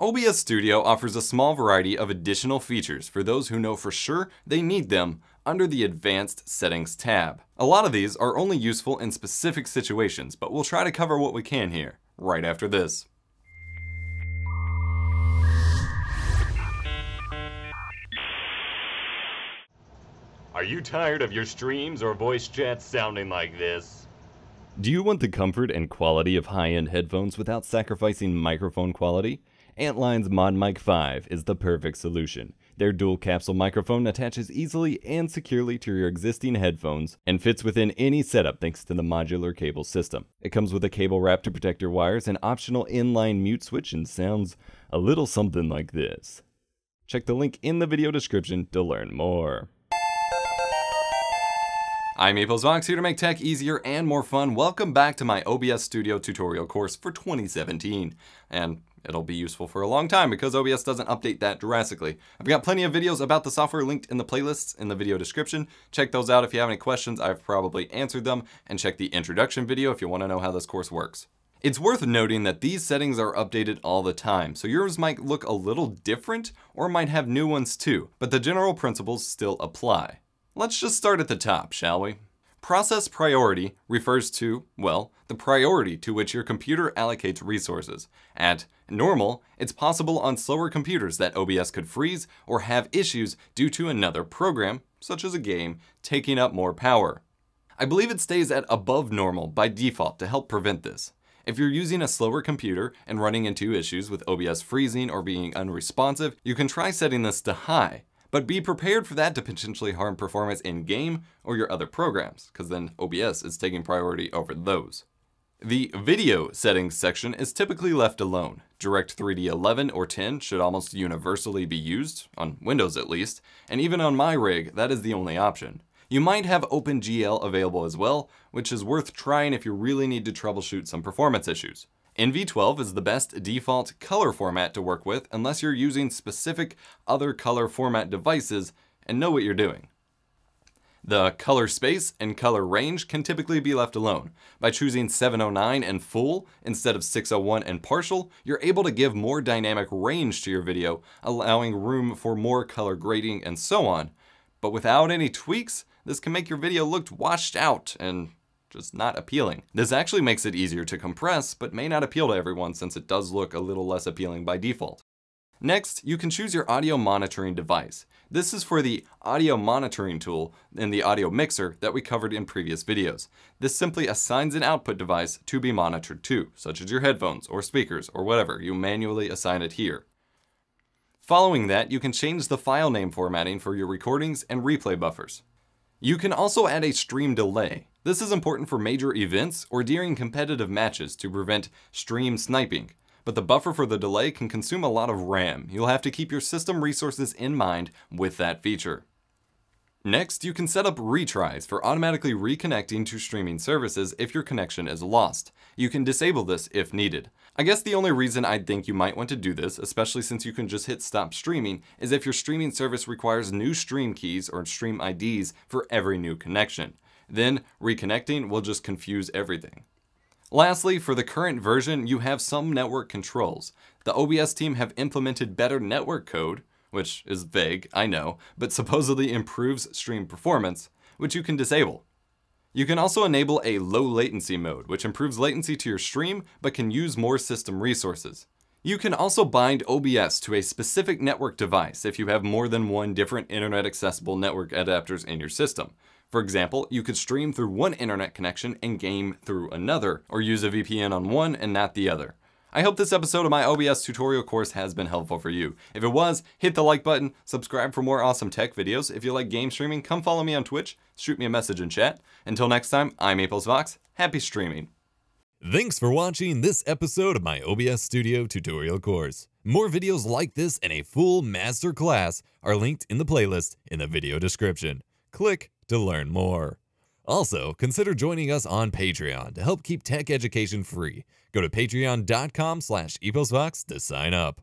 OBS Studio offers a small variety of additional features for those who know for sure they need them under the Advanced Settings tab. A lot of these are only useful in specific situations, but we'll try to cover what we can here, right after this. Are you tired of your streams or voice chats sounding like this? Do you want the comfort and quality of high-end headphones without sacrificing microphone quality? AntLion's ModMic 5 is the perfect solution. Their dual capsule microphone attaches easily and securely to your existing headphones and fits within any setup thanks to the modular cable system. It comes with a cable wrap to protect your wires, an optional inline mute switch, and sounds a little something like this. Check the link in the video description to learn more. I'm EposVox here to make tech easier and more fun. Welcome back to my OBS Studio tutorial course for 2017. And it'll be useful for a long time because OBS doesn't update that drastically. I've got plenty of videos about the software linked in the playlists in the video description. Check those out if you have any questions. I've probably answered them. And check the introduction video if you want to know how this course works. It's worth noting that these settings are updated all the time, so yours might look a little different or might have new ones too, but the general principles still apply. Let's just start at the top, shall we? Process priority refers to, well, the priority to which your computer allocates resources. At normal, it's possible on slower computers that OBS could freeze or have issues due to another program, such as a game, taking up more power. I believe it stays at above normal by default to help prevent this. If you're using a slower computer and running into issues with OBS freezing or being unresponsive, you can try setting this to high. But be prepared for that to potentially harm performance in game or your other programs, because then OBS is taking priority over those. The video settings section is typically left alone. Direct3D 11 or 10 should almost universally be used, on Windows at least, and even on my rig, that is the only option. You might have OpenGL available as well, which is worth trying if you really need to troubleshoot some performance issues. NV12 is the best default color format to work with unless you're using specific other color format devices and know what you're doing. The color space and color range can typically be left alone. By choosing 709 and full instead of 601 and partial, you're able to give more dynamic range to your video, allowing room for more color grading and so on. But without any tweaks, this can make your video look washed out and just not appealing. This actually makes it easier to compress, but may not appeal to everyone since it does look a little less appealing by default. Next, you can choose your audio monitoring device. This is for the audio monitoring tool in the audio mixer that we covered in previous videos. This simply assigns an output device to be monitored to, such as your headphones or speakers or whatever, you manually assign it here. Following that, you can change the file name formatting for your recordings and replay buffers. You can also add a stream delay. This is important for major events or during competitive matches to prevent stream sniping. But the buffer for the delay can consume a lot of RAM. You'll have to keep your system resources in mind with that feature. Next, you can set up retries for automatically reconnecting to streaming services if your connection is lost. You can disable this if needed. I guess the only reason I'd think you might want to do this, especially since you can just hit stop streaming, is if your streaming service requires new stream keys or stream IDs for every new connection. Then reconnecting will just confuse everything. Lastly, for the current version, you have some network controls. The OBS team have implemented better network code, which is vague, I know, but supposedly improves stream performance, which you can disable. You can also enable a low latency mode, which improves latency to your stream, but can use more system resources. You can also bind OBS to a specific network device if you have more than one different internet accessible network adapters in your system. For example, you could stream through one internet connection and game through another, or use a VPN on one and not the other. I hope this episode of my OBS tutorial course has been helpful for you. If it was, hit the like button, subscribe for more awesome tech videos. If you like game streaming, come follow me on Twitch, shoot me a message in chat. Until next time, I'm EposVox. Happy streaming. Thanks for watching this episode of my OBS Studio tutorial course. More videos like this and a full master class are linked in the playlist in the video description. Click to learn more. Also, consider joining us on Patreon to help keep tech education free. Go to patreon.com slash to sign up.